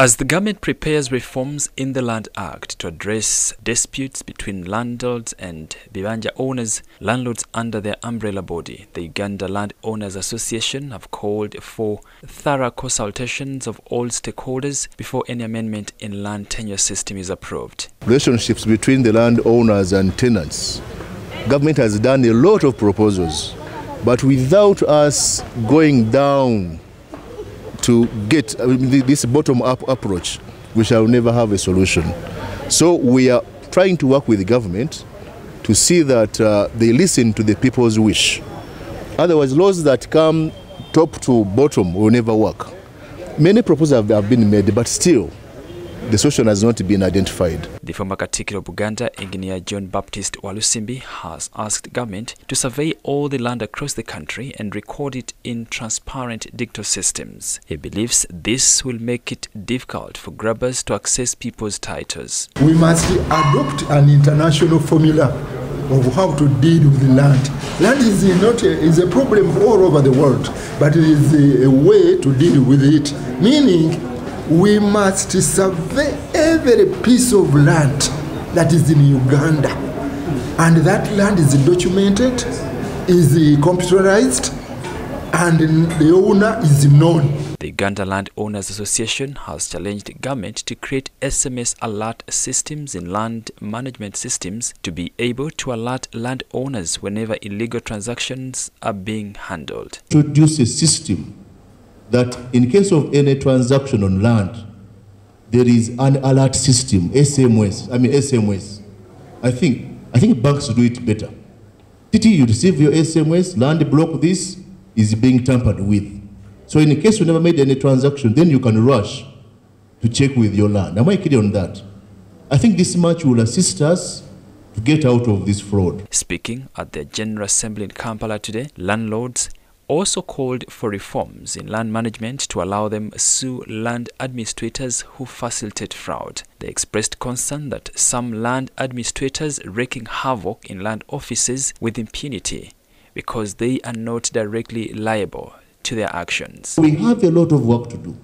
As the government prepares reforms in the Land Act to address disputes between landlords and bibanja owners, landlords under their umbrella body, the Uganda Land Owners Association have called for thorough consultations of all stakeholders before any amendment in land tenure system is approved. Relationships between the landowners and tenants. Government has done a lot of proposals, but without us going down to get this bottom up approach, we shall never have a solution. So we are trying to work with the government to see that uh, they listen to the people's wish. Otherwise, laws that come top to bottom will never work. Many proposals have been made, but still, the solution has not been identified. The former Katikkiro of Buganda, Engineer John Baptist Walusimbi, has asked government to survey all the land across the country and record it in transparent digital systems. He believes this will make it difficult for grabbers to access people's titles. We must adopt an international formula of how to deal with the land. Land is not a, is a problem all over the world, but it is a, a way to deal with it. Meaning, we must survey every piece of land that is in Uganda. And that land is documented, is computerized, and the owner is known. The Uganda Land Owners Association has challenged government to create SMS alert systems in land management systems to be able to alert landowners whenever illegal transactions are being handled. Introduce a system that in case of any transaction on land, there is an alert system, SMS, I mean SMS. I think, I think banks do it better. TT, you receive your SMS, land block this is being tampered with. So in case you never made any transaction, then you can rush to check with your land. Am I clear on that? I think this much will assist us to get out of this fraud. Speaking at the General Assembly in Kampala today, landlords also called for reforms in land management to allow them sue land administrators who facilitate fraud. They expressed concern that some land administrators wreaking havoc in land offices with impunity because they are not directly liable to their actions. We have a lot of work to do.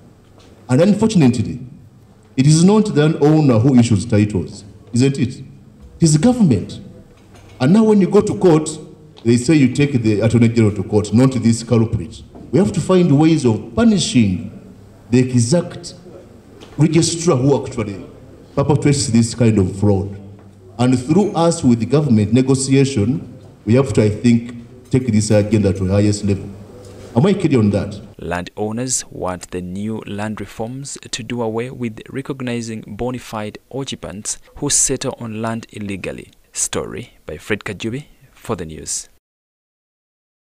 And unfortunately, it is not the owner who issues titles, isn't it? It is the government. And now when you go to court, they say you take the Attorney General to court, not this culprit. We have to find ways of punishing the exact registrar who actually perpetrates this kind of fraud. And through us with the government negotiation, we have to, I think, take this agenda to the highest level. Am I clear on that? Landowners want the new land reforms to do away with recognizing bona fide occupants who settle on land illegally. Story by Fred Kajubi for the news.